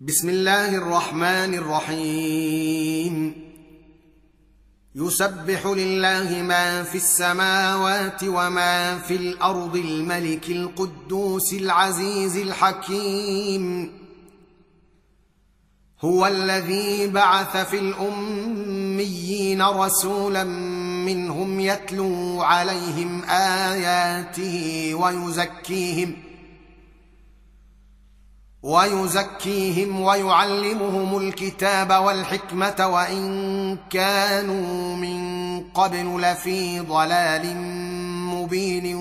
بسم الله الرحمن الرحيم يسبح لله ما في السماوات وما في الأرض الملك القدوس العزيز الحكيم هو الذي بعث في الاميين رسولا منهم يتلو عليهم اياته ويزكيهم ويزكيهم ويعلمهم الكتاب والحكمة وإن كانوا من قبل لفي ضلال مبين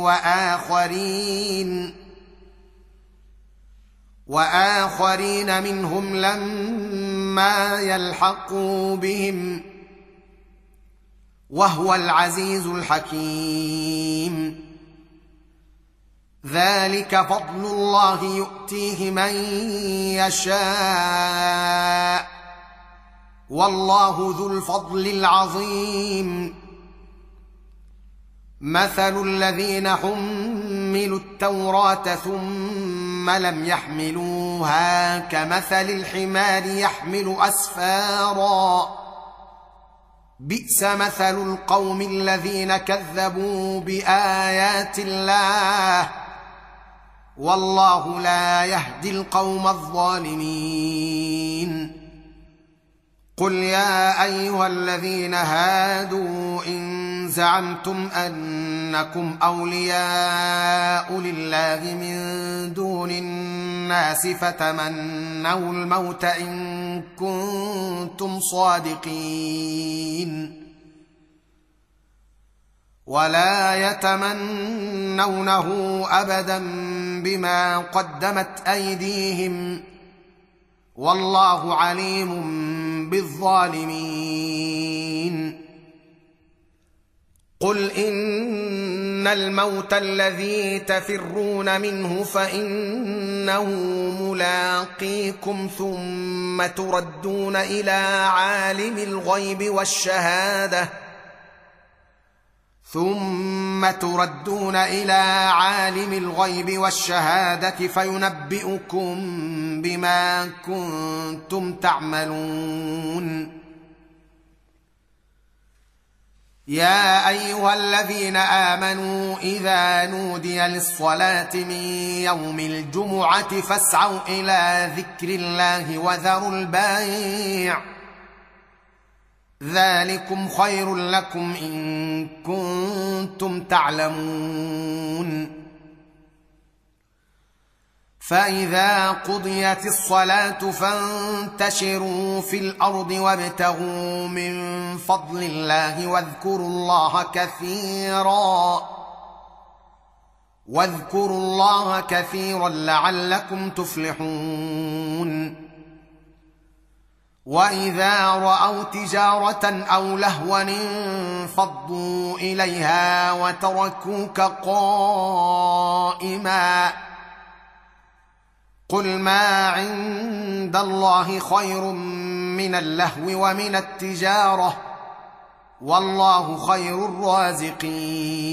وآخرين وآخرين منهم لما يلحقوا بهم وهو العزيز الحكيم ذلك فضل الله يؤتيه من يشاء. والله ذو الفضل العظيم. مثل الذين حملوا التوراة ثم لم يحملوها كمثل الحمار يحمل أسفارا. بئس مثل القوم الذين كذبوا بآيات الله. والله لا يهدي القوم الظالمين. قل يا أيها الذين هادوا إن زعمتم أنكم أولياء لله من دون الناس فتمنوا الموت إن كنتم صادقين. ولا يتمنونه أبدا بما قدمت أيديهم والله عليم بالظالمين. قل إن الموت الذي تفرون منه فإنه ملاقيكم ثم تردون إلى عالم الغيب والشهادة ثم تردون إلى عالم الغيب والشهادة فينبئكم بما كنتم تعملون. يا أيها الذين آمنوا إذا نودي للصلاة من يوم الجمعة فاسعوا إلى ذكر الله وذروا البيع. ذلكم خير لكم إن كنتم تعلمون. فإذا قضيت الصلاة فانتشروا في الأرض وابتغوا من فضل الله واذكروا الله كثيرا. واذكروا الله كثيرا لعلكم تفلحون. واذا راوا تجاره أو لهوا انفضوا اليها وتركوك قائما قل ما عند الله خير من اللهو ومن التجاره والله خير الرازقين